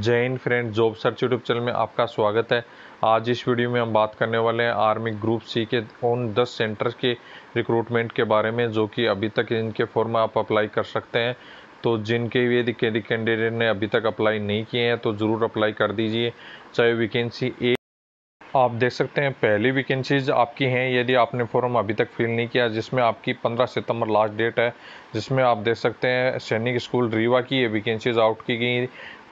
जय Hind friend job search YouTube channel में आपका स्वागत है। आज इस वीडियो में हम बात करने वाले हैं आर्मी ग्रुप सी के उन 10 सेंटर्स के रिक्रूटमेंट के बारे में, जो कि अभी तक इनके फॉर्म आप अप्लाई कर सकते हैं। तो जिनके यदि कैंडिडेट ने अभी तक अप्लाई नहीं किए हैं तो ज़रूर अप्लाई कर दीजिए। चाहे वैकेंसी ए आप देख सकते हैं, पहली वैकेंसीज आपकी हैं, यदि आपने फॉर्म अभी तक फिल नहीं किया, जिसमें आपकी 15 सितंबर लास्ट डेट है, जिसमें आप देख सकते हैं, सैनिक स्कूल रीवा की ये वैकेंसीज आउट की गई।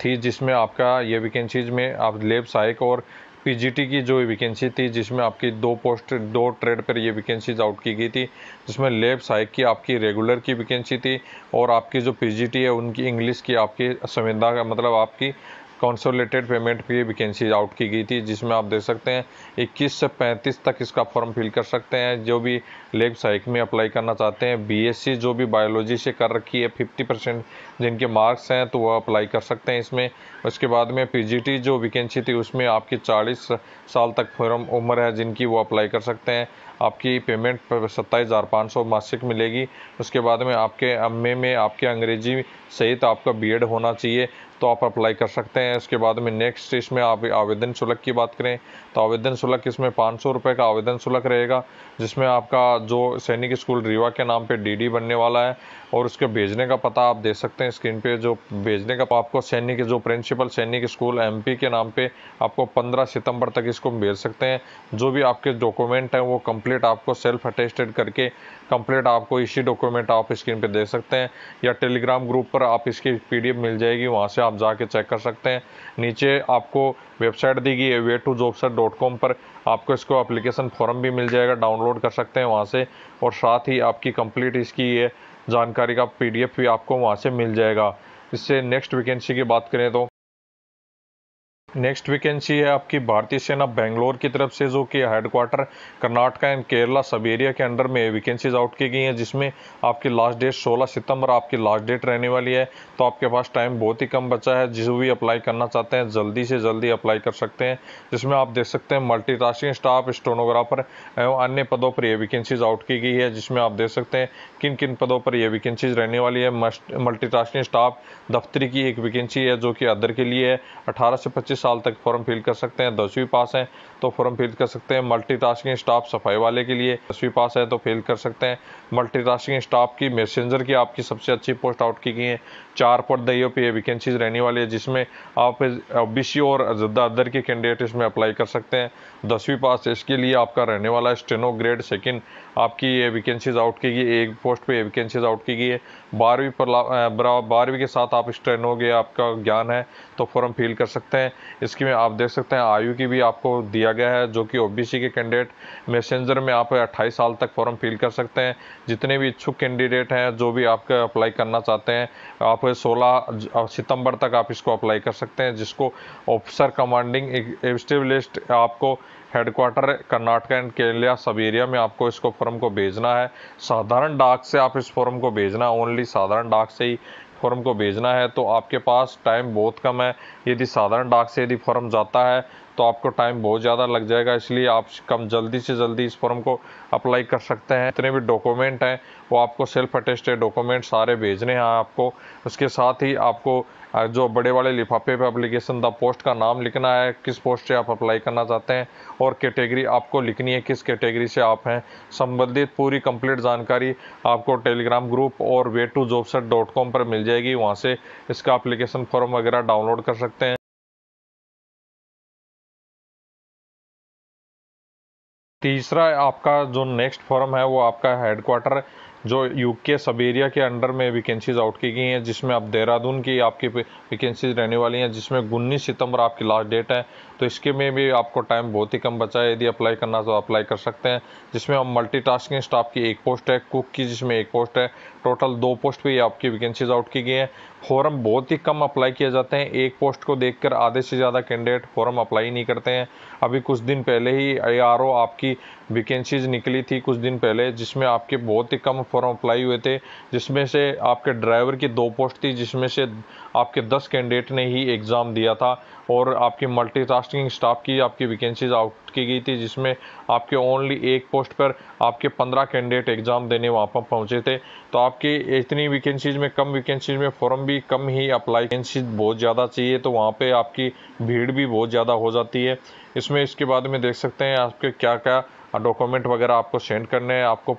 थी जिसमें आपका ये वैकेंसीज में आप लेब सहायक और पीजीटी की जो वैकेंसी थी, जिसमें आपकी दो पोस्ट दो ट्रेड पर ये वैकेंसीज आउट की गई थी, जिसमें लेब सहायक की आपकी रेगुलर की वैकेंसी थी और आपकी जो पीजीटी है, उनकी इंग्लिश की आपकी संविदा का मतलब आपकी कंसोलेटेड पेमेंट की वैकेंसी आउट की गई थी, जिसमें आप देख सकते हैं 21 से 35 तक इसका फॉर्म फिल कर सकते हैं। जो भी लेब साइक में अप्लाई करना चाहते हैं बीएससी जो भी बायोलॉजी से कर रखी है 50 परसेंट जिनके मार्क्स हैं तो वह अप्लाई कर सकते हैं इसमें। उसके बाद में पीजीटी जो वैकेंसी थी, उसमें आपकी 40 साल तक फॉर्म उम्र है जिनकी वो अप्लाई कर सकते हैं। आपकी पेमेंट सत्ताईस हज़ार पाँच सौ मासिक मिलेगी। उसके बाद में आपके एमए में आपके अंग्रेज़ी सहित आपका बीएड होना चाहिए। तो आप अप्लाई कर सकते हैं। इसके बाद में नेक्स्ट इसमें आप आवेदन शुल्क की बात करें तो आवेदन शुल्क इसमें पाँच सौ रुपये का आवेदन शुल्क रहेगा, जिसमें आपका जो सैनिक स्कूल रीवा के नाम पे डीडी बनने वाला है, और उसके भेजने का पता आप दे सकते हैं स्क्रीन पे। जो भेजने का आपको सैनिक, जो प्रिंसिपल सैनिक स्कूल एमपी के नाम पे आपको 15 सितंबर तक इसको भेज सकते हैं। जो भी आपके डॉक्यूमेंट हैं, वो कंप्लीट आपको सेल्फ अटेस्टेड करके कंप्लीट आपको इसी डॉक्यूमेंट आप स्क्रीन पे दे सकते हैं, या टेलीग्राम ग्रुप पर आप इसकी पीडीएफ मिल जाएगी, वहाँ से आप जाके चेक कर सकते हैं। नीचे आपको वेबसाइट दी गई है way to job dot com पर आपको इसको अप्लीकेशन फॉर्म भी मिल जाएगा डाउनलोड कर सकते हैं वहाँ से, और साथ ही आपकी कंप्लीट इसकी ये जानकारी का पीडीएफ भी आपको वहाँ से मिल जाएगा। इससे नेक्स्ट वैकेंसी की बात करें तो नेक्स्ट वैकेंसी है आपकी भारतीय सेना बेंगलोर की तरफ़ से जो कि headquarter Karnataka and Kerala sub area के अंडर में वैकेंसीज आउट की गई हैं, जिसमें आपकी लास्ट डेट 16 सितंबर आपकी लास्ट डेट रहने वाली है। तो आपके पास टाइम बहुत ही कम बचा है। जिस भी अप्लाई करना चाहते हैं, जल्दी से जल्दी अप्लाई कर सकते हैं। जिसमें आप देख सकते हैं मल्टी स्टाफ स्टोनोग्राफर एवं अन्य पदों पर यह वैकेंसीज आउट की गई है, जिसमें आप देख सकते हैं किन किन पदों पर यह वैकेंसीज रहने वाली है। मल्टी स्टाफ दफ्तरी की एक वैकेंसी है जो कि अदर के लिए है। अठारह से पच्चीस साल तक फॉर्म फिल कर सकते हैं, दसवीं पास हैं तो फॉर्म फिल कर सकते हैं मल्टीटास्किंग स्टाफ सफ़ाई वाले के लिए। दसवीं पास है तो फिल कर सकते हैं। मल्टीटास्किंग स्टाफ की मैसेंजर की आपकी सबसे अच्छी पोस्ट आउट की गई है। चार पर दइयों पे वैकेंसीज रहने वाली है, जिसमें आप बी और जद्दा अदर के कैंडिडेट इसमें अप्लाई कर सकते हैं। दसवीं पास इसके लिए आपका रहने वाला है स्टेनो ग्रेड सेकेंड। आपकी ये वैकेंसीज आउट की गई, एक पोस्ट पे वैकेंसीज आउट की गई है। बारहवीं पर बारहवीं के साथ आप स्टेनो के आपका ज्ञान है तो फॉर्म फिल कर सकते हैं। इसकी में आप देख सकते हैं, आयु की भी आपको दिया गया है, जो कि ओबीसी के कैंडिडेट मैसेंजर में आप अट्ठाईस साल तक फॉर्म फिल कर सकते हैं। जितने भी इच्छुक कैंडिडेट हैं, जो भी आपका अप्लाई करना चाहते हैं, आप 16 सितंबर तक आप इसको अप्लाई कर सकते हैं, जिसको ऑफिसर कमांडिंग एस्टेब्लिश्ड आपको headquarter Karnataka and Kerala sub area में आपको इसको फॉर्म को भेजना है। साधारण डाक से आप इस फॉर्म को भेजना ओनली साधारण डाक से ही फॉर्म को भेजना है। तो आपके पास टाइम बहुत कम है। यदि साधारण डाक से यदि फॉर्म जाता है तो आपको टाइम बहुत ज़्यादा लग जाएगा। इसलिए आप कम जल्दी से जल्दी इस फॉर्म को अप्लाई कर सकते हैं। जितने भी डॉक्यूमेंट हैं, वो आपको सेल्फ अटेस्टेड डॉक्यूमेंट सारे भेजने हैं आपको। उसके साथ ही आपको जो बड़े वाले लिफाफे पे एप्लीकेशन द पोस्ट का नाम लिखना है, किस पोस्ट से आप अप्लाई करना चाहते हैं और कैटेगरी आपको लिखनी है, किस कैटेगरी से आप हैं, संबंधित पूरी कंप्लीट जानकारी आपको टेलीग्राम ग्रुप और way to job dot com पर मिल जाएगी। वहाँ से इसका अप्लीकेशन फॉर्म वगैरह डाउनलोड कर सकते हैं। तीसरा आपका जो नेक्स्ट फॉर्म है, वो आपका हेडक्वार्टर जो यूके सब एरिया के अंडर में वैकेंसीज आउट की गई हैं, जिसमें आप देहरादून की आपकी वैकेंसीज रहने वाली हैं, जिसमें उन्नीस सितंबर आपकी लास्ट डेट है। तो इसके में भी आपको टाइम बहुत ही कम बचा है। यदि अप्लाई करना तो अप्लाई कर सकते हैं। जिसमें हम मल्टीटास्किंग स्टाफ की एक पोस्ट है कुक की जिसमें एक पोस्ट है। टोटल दो पोस्ट पर आपकी वैकेंसीज आउट की गई हैं। फॉर्म बहुत ही कम अप्लाई किए जाते हैं। एक पोस्ट को देखकर आधे से ज़्यादा कैंडिडेट फॉर्म अप्लाई नहीं करते हैं। अभी कुछ दिन पहले ही आई आपकी वैकेंसीज निकली थी कुछ दिन पहले, जिसमें आपके बहुत ही कम फॉर्म अप्लाई हुए थे, जिसमें से आपके ड्राइवर की दो पोस्ट थी, जिसमें से आपके दस कैंडिडेट ने ही एग्ज़ाम दिया था और आपकी मल्टीटास्किंग स्टाफ की आपकी वैकेंसीज आउट की गई थी, जिसमें आपके ओनली एक पोस्ट पर आपके पंद्रह कैंडिडेट एग्ज़ाम देने वहाँ पर पहुँचे थे। तो आपकी इतनी वैकेंसीज में, कम वैकेंसीज में फॉर्म भी कम ही अप्लाई वैकेंसीज बहुत ज़्यादा चाहिए तो वहाँ पर आपकी भीड़ भी बहुत ज़्यादा हो जाती है। इसमें इसके बाद में देख सकते हैं आपके क्या क्या डॉक्यूमेंट वगैरह आपको सेंड करने हैं। आपको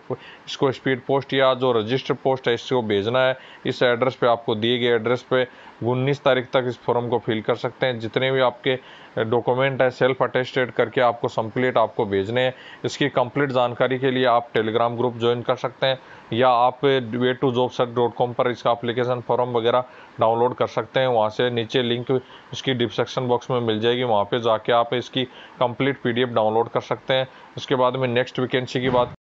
इसको स्पीड पोस्ट या जो रजिस्टर पोस्ट है, इसको भेजना है। इस एड्रेस पे आपको दिए गए एड्रेस पे उन्नीस तारीख तक इस फॉर्म को फिल कर सकते हैं। जितने भी आपके डॉक्यूमेंट है सेल्फ अटेस्टेड करके आपको कंप्लीट आपको भेजने हैं। इसकी कंप्लीट जानकारी के लिए आप टेलीग्राम ग्रुप ज्वाइन कर सकते हैं या आप way to job search dot com पर इसका अप्लीकेशन फॉर्म वगैरह डाउनलोड कर सकते हैं। वहाँ से नीचे लिंक इसकी डिस्क्रिप्शन बॉक्स में मिल जाएगी। वहाँ पर जाके आप इसकी कंप्लीट पीडीएफ डाउनलोड कर सकते हैं। उसके बाद में नेक्स्ट वैकेंसी की बात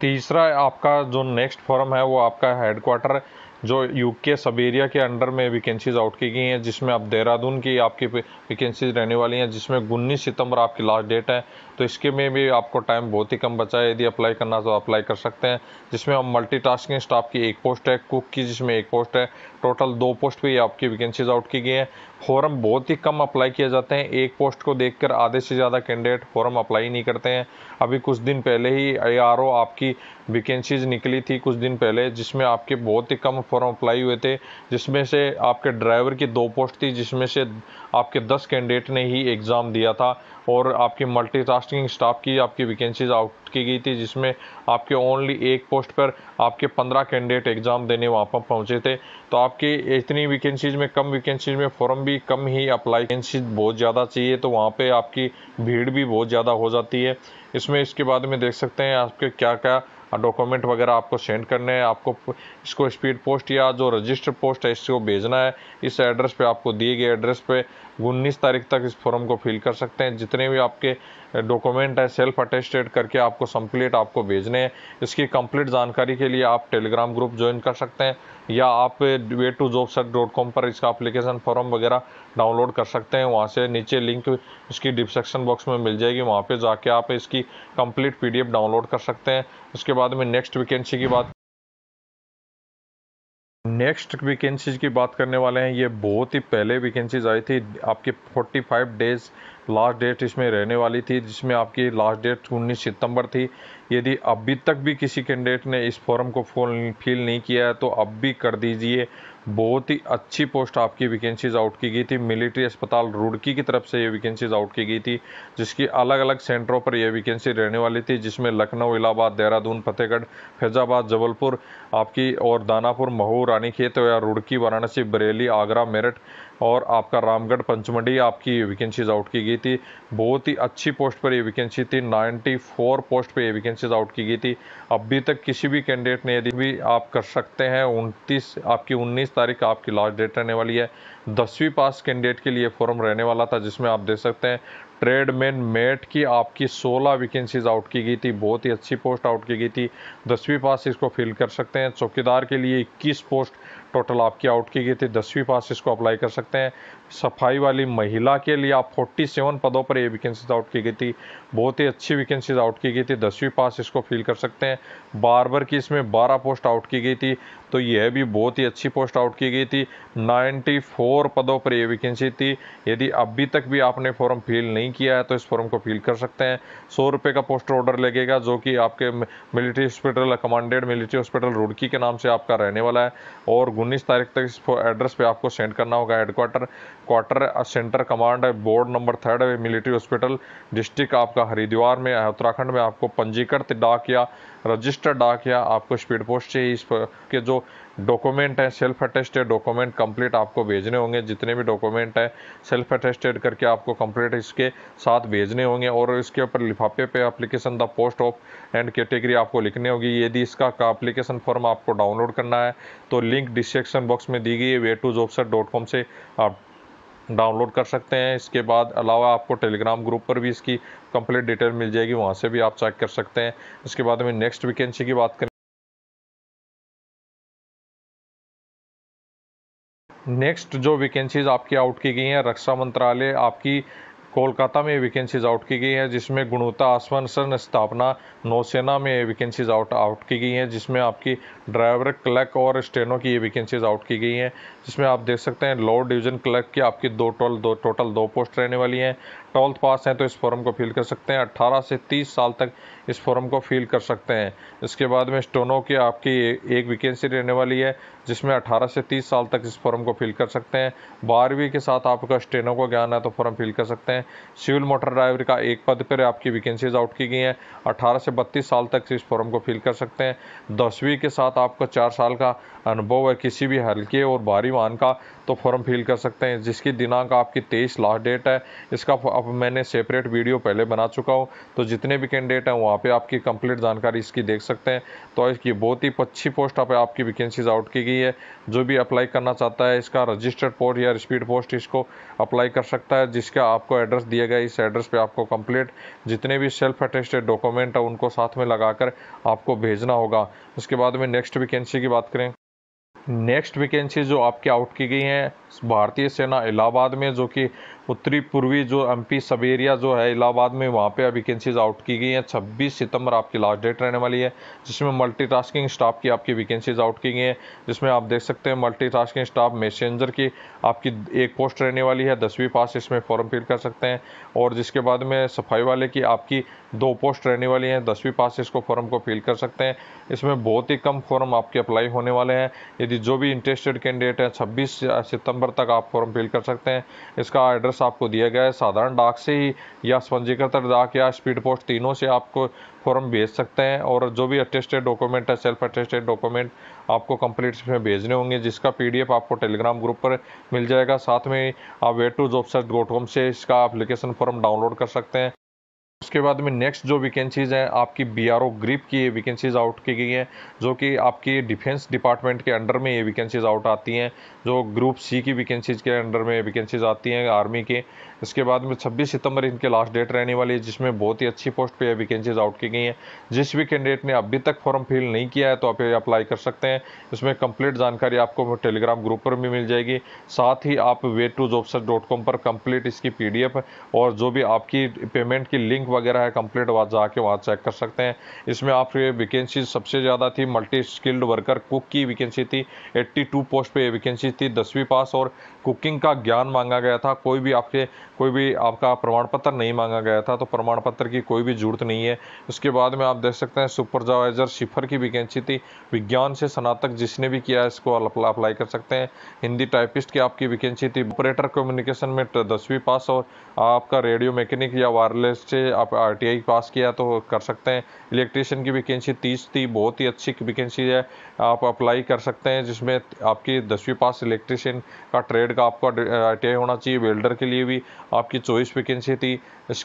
तीसरा आपका जो नेक्स्ट फॉर्म है, वो आपका हेडक्वार्टर जो यूके सब एरिया के अंडर में वैकेंसीज आउट की गई हैं, जिसमें अब देहरादून की आपकी वैकेंसीज रहने वाली हैं, जिसमें उन्नीस सितंबर आपकी लास्ट डेट है। तो इसके में भी आपको टाइम बहुत ही कम बचा है। यदि अप्लाई करना तो अप्लाई कर सकते हैं, जिसमें हम मल्टीटास्किंग स्टाफ की एक पोस्ट है कुक की जिसमें एक पोस्ट है। टोटल दो पोस्ट पे आपकी वैकेंसीज आउट की गई हैं। फॉर्म बहुत ही कम अप्लाई किए जाते हैं। एक पोस्ट को देखकर आधे से ज़्यादा कैंडिडेट फॉर्म अप्लाई नहीं करते हैं। अभी कुछ दिन पहले ही आई आपकी वैकेंसीज निकली थी कुछ दिन पहले, जिसमें आपके बहुत ही कम फॉर्म अप्लाई हुए थे, जिसमें से आपके ड्राइवर की दो पोस्ट थी, जिसमें से आपके दस कैंडिडेट ने ही एग्ज़ाम दिया था, और आपकी मल्टीटास्किंग स्टाफ की, आपकी वैकेंसीज आउट की गई थी, जिसमें आपके ओनली एक पोस्ट पर आपके पंद्रह कैंडिडेट एग्ज़ाम देने वहाँ पर पहुँचे थे। तो आपकी इतनी वैकेंसीज में, कम वैकेंसीज में फॉर्म भी कम ही अप्लाई वैकेंसीज बहुत ज़्यादा चाहिए तो वहाँ पर आपकी भीड़ भी बहुत ज़्यादा हो जाती है। इसमें इसके बाद में देख सकते हैं आपके क्या क्या डॉक्यूमेंट वगैरह आपको सेंड करने हैं। आपको इसको स्पीड पोस्ट या जो रजिस्टर पोस्ट है, इसको भेजना है। इस एड्रेस पे आपको दिए गए एड्रेस पे उन्नीस तारीख तक इस फॉर्म को फिल कर सकते हैं। जितने भी आपके डॉक्यूमेंट है, सेल्फ अटेस्टेड करके आपको कंप्लीट आपको भेजने हैं। इसकी कंप्लीट जानकारी के लिए आप टेलीग्राम ग्रुप ज्वाइन कर सकते हैं या आप way to job search dot com पर इसका अप्लीकेशन फॉर्म वगैरह डाउनलोड कर सकते हैं। वहाँ से नीचे लिंक इसकी डिस्क्रिप्शन बॉक्स में मिल जाएगी। वहाँ पर जाके आप इसकी कंप्लीट पीडीएफ डाउनलोड कर सकते हैं। उसके बाद में नेक्स्ट वैकेंसी की बात नेक्स्ट वैकेंसीज की बात करने वाले हैं। ये बहुत ही पहले वैकेंसीज आई थी। आपके 45 डेज़ लास्ट डेट इसमें रहने वाली थी, जिसमें आपकी लास्ट डेट 19 सितंबर थी। यदि अभी तक भी किसी कैंडिडेट ने इस फॉर्म को फिल नहीं किया है तो अब भी कर दीजिए। बहुत ही अच्छी पोस्ट आपकी वैकेंसीज आउट की गई थी। मिलिट्री अस्पताल रुड़की की तरफ़ से ये वैकेंसीज आउट की गई थी, जिसकी अलग अलग सेंटरों पर यह वैकेंसी रहने वाली थी, जिसमें लखनऊ, इलाहाबाद, देहरादून, फतेहगढ़, फैजाबाद, जबलपुर, आपकी और दानापुर महू रानीखेत, या रुड़की, वाराणसी, बरेली, आगरा, मेरठ और आपका रामगढ़ पंचमढ़ी आपकी वैकेंसीज आउट की गई थी। बहुत ही अच्छी पोस्ट पर ये वैकेंसी थी। 94 पोस्ट पर ये वैकेंसीज आउट की गई थी। अभी तक किसी भी कैंडिडेट ने यदि भी आप कर सकते हैं, उनतीस, आपकी 19 तारीख आपकी लास्ट डेट रहने वाली है। दसवीं पास कैंडिडेट के लिए फॉर्म रहने वाला था, जिसमें आप देख सकते हैं ट्रेडमैन मेट की आपकी 16 वैकेंसीज आउट की गई थी। बहुत ही अच्छी पोस्ट आउट की गई थी। दसवीं पास इसको फिल कर सकते हैं। चौकीदार के लिए 21 पोस्ट टोटल आपकी आउट की गई थी। दसवीं पास इसको अप्लाई कर सकते हैं। सफ़ाई वाली महिला के लिए आप 47 पदों पर ये वैकेंसीज आउट की गई थी। बहुत ही अच्छी वैकेंसीज आउट की गई थी। दसवीं पास इसको फिल कर सकते हैं। बारबर की इसमें 12 पोस्ट आउट की गई थी। तो यह भी बहुत ही अच्छी पोस्ट आउट की गई थी। 94 पदों पर यह वैकेंसी थी। यदि अभी तक भी आपने फॉर्म फिल नहीं किया है तो इस फॉर्म को फिल कर सकते हैं। सौ रुपये का पोस्टर ऑर्डर लगेगा, जो कि आपके military hospital commanded military hospital Roorkee के नाम से आपका रहने वाला है। और उन्नीस तारीख तक इस एड्रेस पे आपको सेंड करना होगा। Headquarter quarter centre command board number third military hospital district आपका हरिद्वार में उत्तराखंड में आपको पंजीकृत डाक या रजिस्टर्ड डाक या आपको स्पीड पोस्ट चाहिए, इस पर के जो डॉक्यूमेंट है सेल्फ अटेस्टेड डॉक्यूमेंट कंप्लीट आपको भेजने होंगे, जितने भी डॉक्यूमेंट है सेल्फ अटेस्टेड करके आपको कंप्लीट इसके साथ भेजने होंगे, और इसके ऊपर लिफाफे पे application the post of and category आपको लिखनी होगी। यदि इसका एप्लीकेशन फॉर्म आपको डाउनलोड करना है तो लिंक डिस्क्रिप्शन बॉक्स में दी गई है वे टू से आप डाउनलोड कर सकते हैं। इसके बाद अलावा आपको टेलीग्राम ग्रुप पर भी इसकी कंप्लीट डिटेल मिल जाएगी, वहाँ से भी आप चेक कर सकते हैं। इसके बाद हमें नेक्स्ट वैकेंसी की बात करें। नेक्स्ट जो वैकेंसीज आपकी आउट की गई हैं, रक्षा मंत्रालय आपकी कोलकाता में वैकेंसीज आउट की गई हैं, जिसमें गुणवत्ता आश्वासन स्थापना नौसेना में वैकेंसीज आउट आउट की गई हैं, जिसमें आपकी ड्राइवर क्लर्क और स्टेनो की ये वैकेंसीज आउट की गई हैं। जिसमें आप देख सकते हैं लोअर डिवीज़न क्लर्क की आपकी दो टोल दो टोटल दो पोस्ट रहने वाली हैं। ट्वेल्थ पास हैं तो इस फॉर्म को फिल कर सकते हैं। अट्ठारह से तीस साल तक इस फॉर्म को फिल कर सकते हैं। इसके बाद में स्टोनो की आपकी एक वैकेंसी रहने वाली है, जिसमें 18 से 30 साल तक इस फॉर्म को फिल कर सकते हैं। बारहवीं के साथ आपका स्टेनो को ज्ञान है तो फॉर्म फिल कर सकते हैं। सिविल मोटर ड्राइवर का एक पद पर आपकी वैकेंसीज आउट की गई हैं। 18 से 32 साल तक इस फॉर्म को फिल कर सकते हैं। दसवीं के साथ आपका चार साल का अनुभव है किसी भी हल्के और भारी वाहन का। तो फॉर्म फिल कर सकते हैं। जिसकी दिनांक आपकी तेईस लास्ट डेट है, इसका अब मैंने सेपरेट वीडियो पहले बना चुका हूँ। तो जितने भी कैंडिडेट हैं, वहाँ पे आपकी कंप्लीट जानकारी इसकी देख सकते हैं। तो इसकी बहुत ही अच्छी पोस्ट पे आपकी वैकेंसीज आउट की गई है। जो भी अप्लाई करना चाहता है, इसका रजिस्टर्ड पोस्ट या स्पीड पोस्ट इसको अप्लाई कर सकता है, जिसका आपको एड्रेस दिया गया इस एड्रेस पर आपको कंप्लीट जितने भी सेल्फ अटेस्टेड डॉक्यूमेंट है, उनको साथ में लगाकर आपको भेजना होगा। उसके बाद में नेक्स्ट वैकेंसी की बात करें। नेक्स्ट वैकेंसी जो आपके आउट की गई हैं भारतीय सेना इलाहाबाद में जो कि उत्तरी पूर्वी जो एमपी सब एरिया जो है, इलाहाबाद में वहाँ पे वैकेंसीज आउट की गई हैं। 26 सितंबर आपकी लास्ट डेट रहने वाली है, जिसमें मल्टीटास्किंग स्टाफ की आपकी वैकेंसीज आउट की गई हैं। जिसमें आप देख सकते हैं मल्टीटास्किंग स्टाफ मैसेंजर की आपकी एक पोस्ट रहने वाली है, दसवीं पास इसमें फॉर्म फिल कर सकते हैं। और जिसके बाद में सफ़ाई वाले की आपकी दो पोस्ट रहने वाली हैं, दसवीं पास इसको फॉर्म को फिल कर सकते हैं। इसमें बहुत ही कम फॉर्म आपके अप्लाई होने वाले हैं। यदि जो भी इंटरेस्टेड कैंडिडेट हैं, छब्बीस सितंबर तक आप फॉर्म फिल कर सकते हैं। इसका एड्रेस आपको दिया गया है। साधारण डाक से ही या स्पंजीकृत डाक या स्पीड पोस्ट तीनों से आपको फॉर्म भेज सकते हैं और जो भी अटेस्टेड डॉक्यूमेंट है सेल्फ अटेस्टेड डॉक्यूमेंट आपको कंप्लीट में भेजने होंगे, जिसका पीडीएफ आपको टेलीग्राम ग्रुप पर मिल जाएगा। साथ में आप way to job dot com से इसका एप्लीकेशन फॉर्म डाउनलोड कर सकते हैं। उसके बाद में नेक्स्ट जो वैकेंसीज़ हैं, आपकी बी आर ओ ग्रिप की वैकेंसीज़ आउट की गई हैं, जो कि आपकी डिफेंस डिपार्टमेंट के अंडर में ये वैकेंसीज़ आउट आती हैं, जो ग्रुप सी की वैकेंसीज़ के अंडर में वैकेंसीज़ आती हैं आर्मी के। इसके बाद में 26 सितंबर इनके लास्ट डेट रहने वाली है, जिसमें बहुत ही अच्छी पोस्ट पे वैकेंसीज आउट की गई हैं। जिस भी कैंडिडेट ने अभी तक फॉर्म फिल नहीं किया है तो आप अप्लाई कर सकते हैं। इसमें कंप्लीट जानकारी आपको टेलीग्राम ग्रुप पर भी मिल जाएगी। साथ ही आप वे टू डॉट कॉम पर कंप्लीट इसकी पीडीएफ और जो भी आपकी पेमेंट की लिंक वगैरह है कंप्लीट वहाँ जाके वहाँ चेक कर सकते हैं। इसमें आप वैकेंसी सबसे ज़्यादा थी मल्टी स्किल्ड वर्कर कुक की वैकेंसी थी एट्टी पोस्ट पे वैकेंसी थी, दसवीं पास और कुकिंग का ज्ञान मांगा गया था, कोई भी आपके, कोई भी आपका प्रमाण पत्र नहीं मांगा गया था तो प्रमाण पत्र की कोई भी ज़रूरत नहीं है। उसके बाद में आप देख सकते हैं, सुपरवाइजर शिफर की वैकेंसी थी। विज्ञान से स्नातक जिसने भी किया इसको अप्लाई कर सकते हैं। हिंदी टाइपिस्ट की आपकी वैकेंसी थी। ऑपरेटर कम्युनिकेशन में दसवीं पास और आपका रेडियो मैकेनिक या वायरलेस से आप आरटीआई पास किया तो कर सकते हैं। इलेक्ट्रीशियन की वैकेंसी तीस थी, बहुत ही अच्छी वैकेंसी है। आप अप्लाई कर सकते हैं, जिसमें आपकी दसवीं पास इलेक्ट्रीशियन का ट्रेड का आपका आई होना चाहिए वेल्डर के लिए भी आपकी चौबीस वैकेंसी थी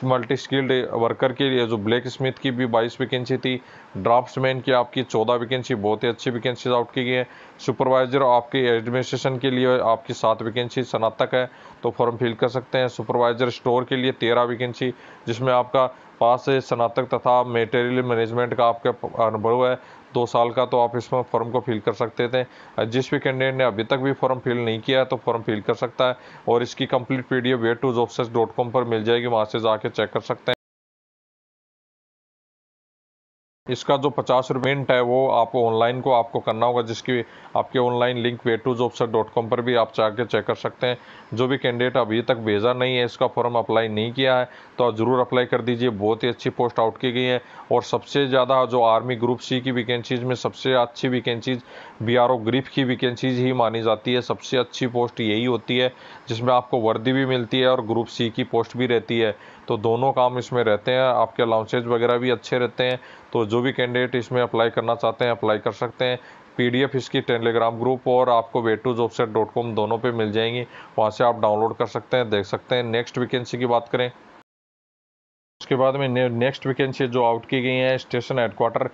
मल्टी स्किल्ड वर्कर के लिए जो ब्लैक स्मिथ की भी बाईस वैकेंसी थी ड्राफ्ट्समैन की आपकी चौदह वैकेंसी बहुत ही अच्छी वैकेंसी आउट की गई है। सुपरवाइजर आपकी एडमिनिस्ट्रेशन के लिए आपकी सात वैकेंसी स्नातक है तो फॉर्म फिल कर सकते हैं। सुपरवाइजर स्टोर के लिए तेरह वैकेंसी जिसमें आपका पास से स्नातक तथा मेटेरियल मैनेजमेंट का आपका अनुभव है। दो साल का तो आप इसमें फॉर्म को फिल कर सकते थे। जिस भी कैंडिडेट ने अभी तक भी फॉर्म फिल नहीं किया है तो फॉर्म फिल कर सकता है और इसकी complete PDF wait to com पर मिल जाएगी। वहाँ से जाके चेक कर सकते हैं। इसका जो पचास रुपयेंट है, वो आप ऑनलाइन को आपको करना होगा, जिसकी आपके online link way to job sir dot com पर भी आप जाके चेक कर सकते हैं। जो भी कैंडिडेट अभी तक भेजा नहीं है, इसका फॉर्म अप्लाई नहीं किया है तो ज़रूर अप्लाई कर दीजिए। बहुत ही अच्छी पोस्ट आउट की गई है। और सबसे ज़्यादा जो आर्मी ग्रुप सी की वैकेंसीज में सबसे अच्छी vacancies B R O GREF की वैकेंसीज ही मानी जाती है। सबसे अच्छी पोस्ट यही होती है, जिसमें आपको वर्दी भी मिलती है और ग्रुप सी की पोस्ट भी रहती है। तो दोनों काम इसमें रहते हैं। आपके अलाउंसेज वगैरह भी अच्छे रहते हैं। तो जो भी कैंडिडेट इसमें अप्लाई करना चाहते हैं अप्लाई कर सकते हैं। पीडीएफ इसकी टेलीग्राम ग्रुप और आपको way to job set dot com दोनों पे मिल जाएँगी। वहाँ से आप डाउनलोड कर सकते हैं, देख सकते हैं। नेक्स्ट वैकेंसी की बात करें उसके बाद में ने, नेक्स्ट वैकेंसी जो आउट की गई है स्टेशन हेडक्वार्टर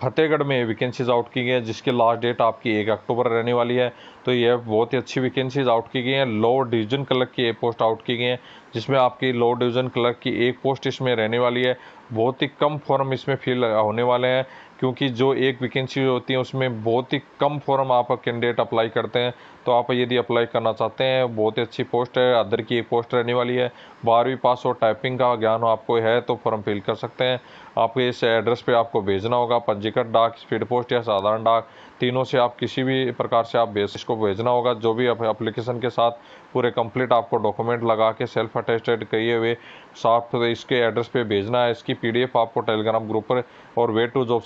फतेहगढ़ में वैकेंसीज आउट की गई हैं जिसकी लास्ट डेट आपकी एक अक्टूबर रहने वाली है। तो यह बहुत ही अच्छी वैकेंसीज आउट की गई हैं। लोअर डिवीज़न क्लर्क की एक पोस्ट आउट की गई है जिसमें आपकी लोअर डिवीज़न क्लर्क की एक पोस्ट इसमें रहने वाली है। बहुत ही कम फॉर्म इसमें फिल होने वाले हैं। क्योंकि जो एक वैकेंसी होती है, उसमें बहुत ही कम फॉर्म आप कैंडिडेट अप्लाई करते हैं। तो आप यदि अप्लाई करना चाहते हैं, बहुत ही अच्छी पोस्ट है अदर की एक पोस्ट रहने वाली है। बारहवीं पास और टाइपिंग का ज्ञान आपको है तो फॉर्म फिल कर सकते हैं। आपके इस एड्रेस पे आपको भेजना होगा, पंजीकृत डाक स्पीड पोस्ट या साधारण डाक। तीनों से आप किसी भी प्रकार से आप भेज इसको भेजना होगा, जो भी अप्लीकेशन के साथ पूरे कंप्लीट आपको डॉक्यूमेंट लगा के सेल्फ अटेस्टेड किए हुए साफ़ इसके एड्रेस पे भेजना है, इसकी पीडीएफ आपको टेलीग्राम ग्रुप पर और वे टू जॉब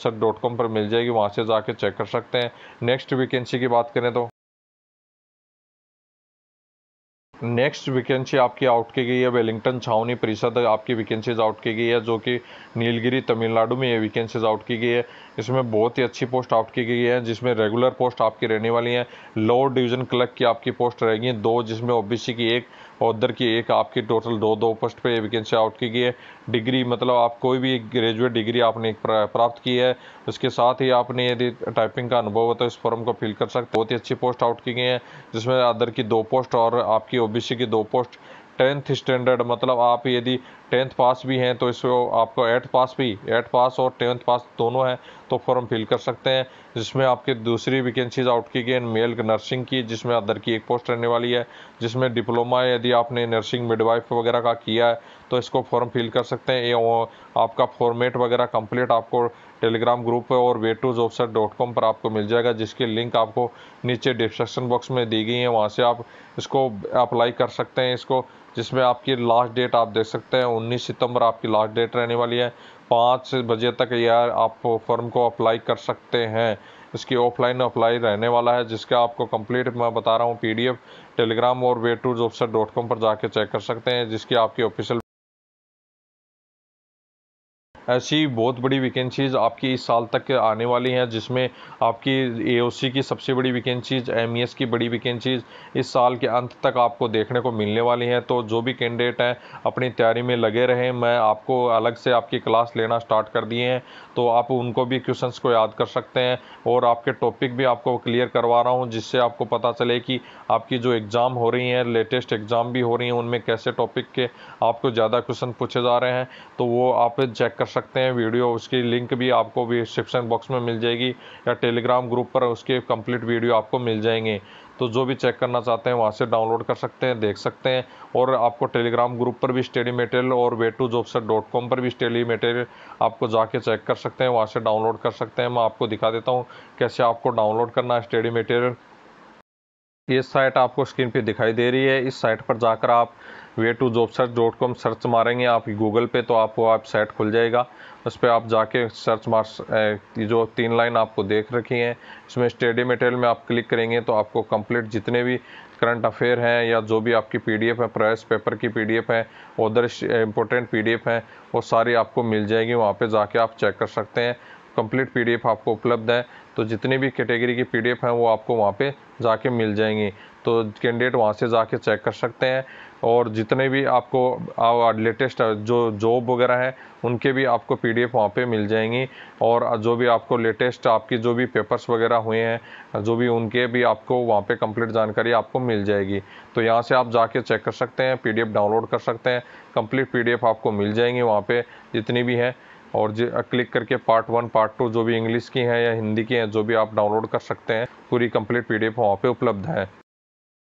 पर मिल जाएगी, वहाँ से जाके चेक कर सकते हैं। नेक्स्ट वैकेंसी की बात करें तो? नेक्स्ट वैकेंसी आपकी आउट की गई है वेलिंगटन छावनी परिषद आपकी वैकेंसीज आउट की गई है, जो कि नीलगिरी तमिलनाडु में ये वैकेंसीज आउट की गई है। इसमें बहुत ही अच्छी पोस्ट आउट की गई है, जिसमें रेगुलर पोस्ट आपकी रहने वाली है। लोअर डिवीज़न क्लर्क की आपकी पोस्ट रहेगी दो, जिसमें ओबीसी की एक और उधर की एक आपकी टोटल दो दो पोस्ट पे वैकेंसी आउट की गई है। डिग्री मतलब आप कोई भी ग्रेजुएट डिग्री आपने प्राप्त की है, उसके साथ ही आपने यदि टाइपिंग का अनुभव हो तो इस फॉर्म को फिल कर सकते बहुत ही अच्छी पोस्ट आउट की गई है, जिसमें अदर की दो पोस्ट और आपकी ओबीसी की दो पोस्ट टेंथ स्टैंडर्ड मतलब आप यदि टेंथ पास भी हैं तो इसको आपको एट पास भी, एट पास और टेंथ पास दोनों हैं तो फॉर्म फिल कर सकते हैं, जिसमें आपकी दूसरी वैकेंसीज आउट की गई मेल नर्सिंग की, जिसमें अदर की एक पोस्ट रहने वाली है, जिसमें डिप्लोमा यदि आपने नर्सिंग मिडवाइफ वगैरह का किया है तो इसको फॉर्म फिल कर सकते हैं, ये आपका फॉर्मेट वगैरह कंप्लीट आपको टेलीग्राम ग्रुप है और way to job sir dot com पर आपको मिल जाएगा, जिसकी लिंक आपको नीचे डिस्क्रिप्शन बॉक्स में दी गई है। वहाँ से आप इसको अप्लाई कर सकते हैं इसको, जिसमें आपकी लास्ट डेट आप देख सकते हैं 19 सितंबर आपकी लास्ट डेट रहने वाली है। पाँच बजे तक यार आप फॉर्म को अप्लाई कर सकते हैं। इसकी ऑफलाइन अप्लाई रहने वाला है, जिसका आपको कंप्लीट मैं बता रहा हूँ, पीडीएफ, टेलीग्राम और वे टू पर जाके चेक कर सकते हैं, जिसकी आपकी ऑफिशियल ऐसी बहुत बड़ी वैकेंसीज आपकी इस साल तक आने वाली हैं, जिसमें आपकी एओसी की सबसे बड़ी वैकेंसीज एमईएस की बड़ी वैकेंसीज इस साल के अंत तक आपको देखने को मिलने वाली हैं। तो जो भी कैंडिडेट हैं, अपनी तैयारी में लगे रहें। मैं आपको अलग से आपकी क्लास लेना स्टार्ट कर दिए हैं तो आप उनको भी क्वेश्चन को याद कर सकते हैं और आपके टॉपिक भी आपको क्लियर करवा रहा हूँ, जिससे आपको पता चले कि आपकी जो एग्ज़ाम हो रही हैं लेटेस्ट एग्ज़ाम भी हो रही हैं, उनमें कैसे टॉपिक के आपको ज़्यादा क्वेश्चन पूछे जा रहे हैं। तो वो आप चेक कर सकते हैं। वीडियो, उसकी लिंक भी आपको डिस्क्रिप्शन बॉक्स में मिल जाएगी या टेलीग्राम ग्रुप पर उसके कंप्लीट वीडियो आपको मिल जाएँगे। तो जो भी चेक करना चाहते हैं, वहाँ से डाउनलोड कर सकते हैं, देख सकते हैं। और आपको टेलीग्राम ग्रुप पर भी स्टडी मटेरियल और way to job dot com पर भी स्टडी मटेरियल आपको जाके चेक कर सकते हैं, वहाँ से डाउनलोड कर सकते हैं। मैं आपको दिखा देता हूँ कैसे आपको डाउनलोड करना है स्टडी मटेरियल ये साइट आपको स्क्रीन पे दिखाई दे रही है। इस साइट पर जाकर आप way to job search dot com search मारेंगे आप गूगल पे तो आपको वेबसाइट खुल जाएगा। उस पर आप जाके सर्च मार जो तीन लाइन आपको देख रखी हैं, इसमें स्टडी मटेरियल में आप क्लिक करेंगे तो आपको कंप्लीट जितने भी करंट अफेयर हैं या जो भी आपकी पीडीएफ है, प्रेस पेपर की पीडीएफ है उधर इंपॉर्टेंट पीडीएफ हैं, वो सारी आपको मिल जाएगी, वहाँ पे जाके आप चेक कर सकते हैं। कंप्लीट पीडीएफ आपको उपलब्ध है तो जितनी भी कैटेगरी की पीडीएफ हैं, वो आपको वहाँ पे जाके मिल जाएँगी। तो कैंडिडेट वहाँ से जाके चेक कर सकते हैं। और जितने भी आपको लेटेस्ट, जो जॉब वगैरह है, उनके भी आपको पीडीएफ वहाँ पे मिल जाएँगी। और जो भी आपको लेटेस्ट, आपकी जो भी पेपर्स वगैरह हुए हैं, जो भी उनके भी आपको वहाँ पे कंप्लीट जानकारी आपको मिल जाएगी। तो यहाँ से आप जाके चेक कर सकते हैं, पीडीएफ डाउनलोड कर सकते हैं, कंप्लीट पीडीएफ आपको मिल जाएँगी वहाँ पर जितनी भी हैं। और क्लिक करके पार्ट वन, पार्ट टू, जो भी इंग्लिश की हैं या हिंदी की हैं, जो भी आप डाउनलोड कर सकते हैं, पूरी कंप्लीट पीडीएफ वहाँ पे उपलब्ध है।